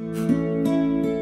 Música